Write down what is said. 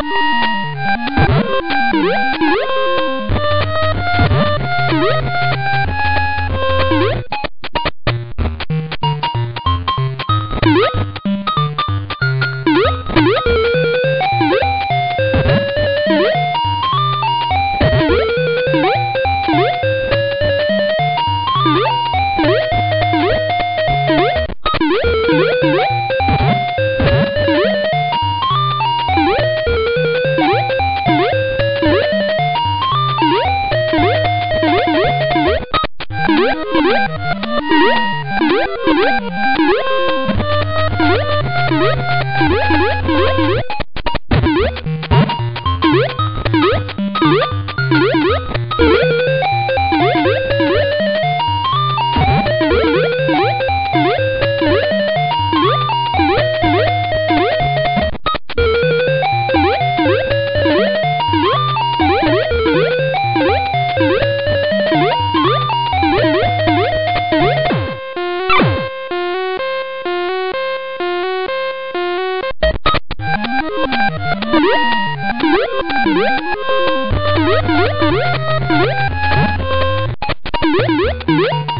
Thank you. Beep, beep, beep.